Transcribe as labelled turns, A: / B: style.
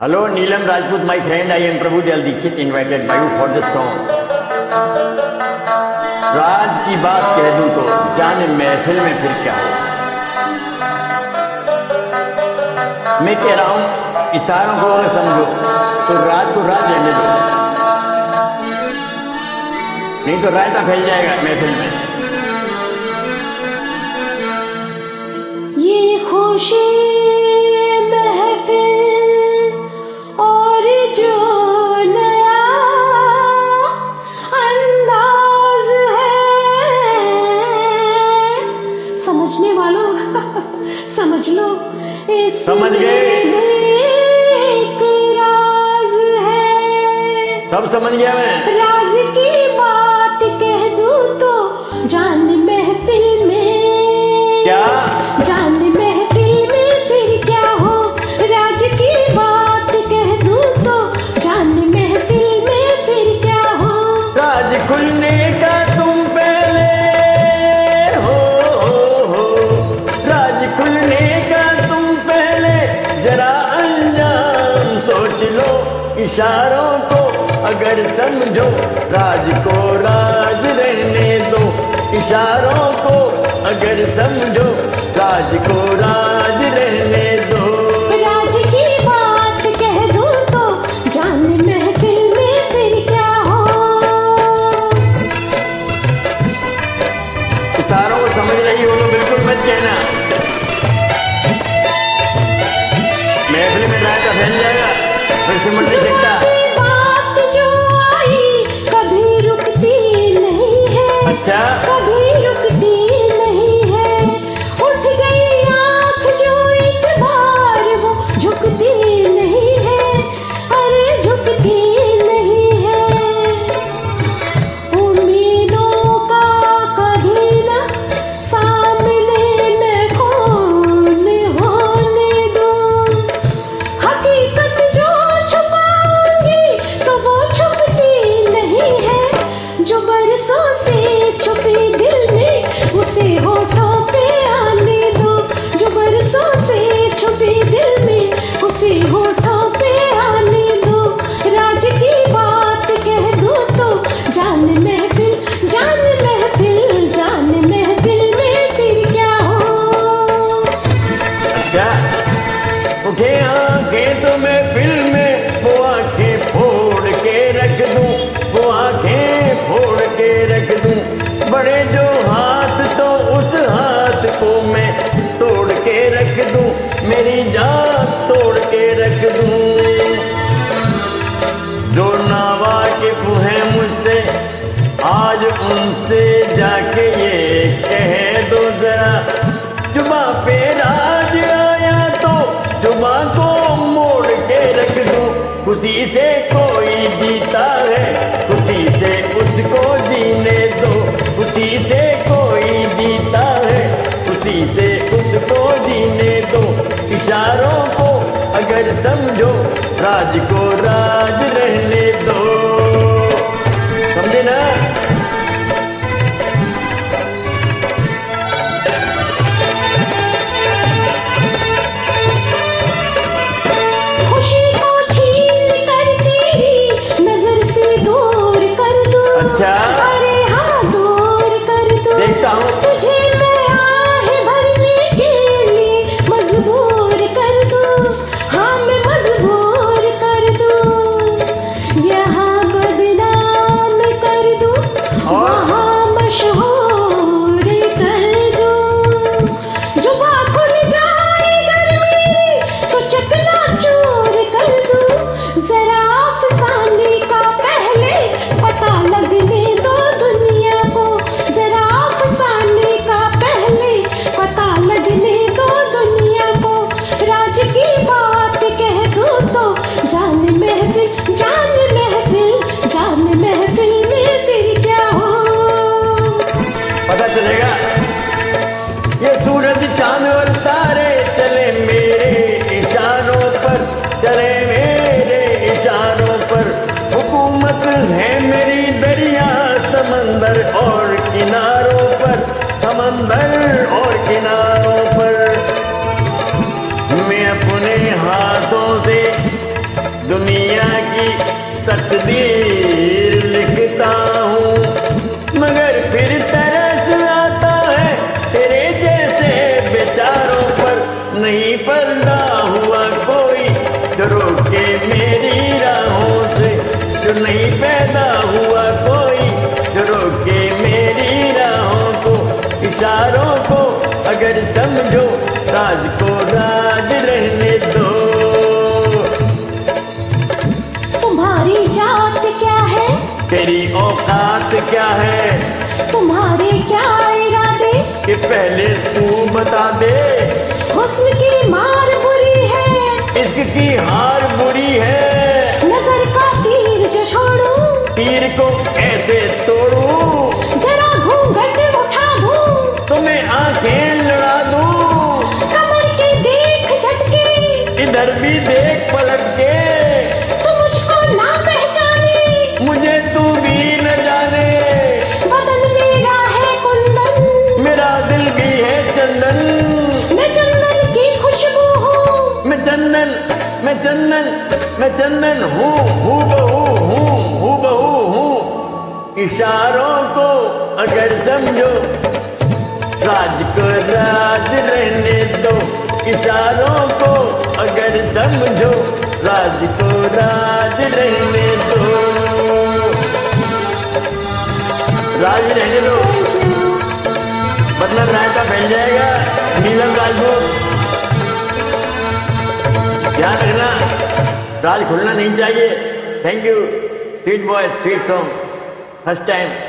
A: Hello, Neelam Rajput, my friend. I am Prabhu Dal Dixit, invited by you for this song. राज की बात कह दूँ तो जाने महफिल में फिर क्या हो मैं कह रहा हूँ इशारों को अगर समझो तो राज को राज रहने दो नहीं तो रायता फैल जाएगा महफिल में
B: ये खुशी समझ लो।
A: समझ गए।
B: एक राज है।
A: सब समझ गया मैं। इशारों को अगर समझो, राज को राज रहने दो। इशारों को अगर समझो, राज को राज रहने दो।
B: फिर से छुपी दिल में उसे होठों
A: रख दूँ। बड़े जो हाथ तो उस हाथ को मैं तोड़ के रख दूँ। मेरी जान तोड़ के रख दूँ। जो नावा के हैं मुझसे, आज उनसे जाके ये कह दो जरा। जुबा पे राज आया तो जुबा को मोड़ के रख दूँ। खुशी से कोई जीता से उसको जीने दो। इशारों को अगर समझो, राज को राज रहने दो। समझे ना? चले मेरे इशारों पर। हुकूमत है मेरी दरिया समंदर और किनारों पर। समंदर और किनारों पर। मैं अपने हाथों से दुनिया की तकदीर लिखता हूँ। मगर फिर तरस आता है तेरे जैसे बेचारों पर। नहीं पलता पैदा हुआ कोई जो रोके मेरी राहों को इशारों को अगर समझो राज को राज रहने दो।
B: तुम्हारी जात क्या है?
A: तेरी औकात क्या है?
B: तुम्हारे क्या इरादे?
A: कि पहले तू बता दे।
B: हुस्न की मार बुरी है।
A: इश्क की हार बुरी है।
B: तीर
A: को कैसे तोड़ू।
B: जरा घूंघट उठा दूँ।
A: तुम्हें आँखें लड़ा दू।
B: कमर के देख झटके।
A: इधर भी देख पलट के।
B: तू मुझको ना पहचाने।
A: मुझे तू भी न जाने।
B: बदन मेरा है कुंदन।
A: मेरा दिल भी है चंदन।
B: मैं चंदन की खुशबू हूँ।
A: मैं चंदन मैं चंदन मैं चंदन हूँ हूँ बहू हूँ। इशारों को अगर समझो, राज को राज रहने दो। इशारों को अगर समझो, राज को राज रहने दो। राज रहने दो। वरना रायता फैल जाएगा, नीलम राजपूत ध्यान रखना, राज खुलना नहीं चाहिए। Thank you sweet boy sweet song First time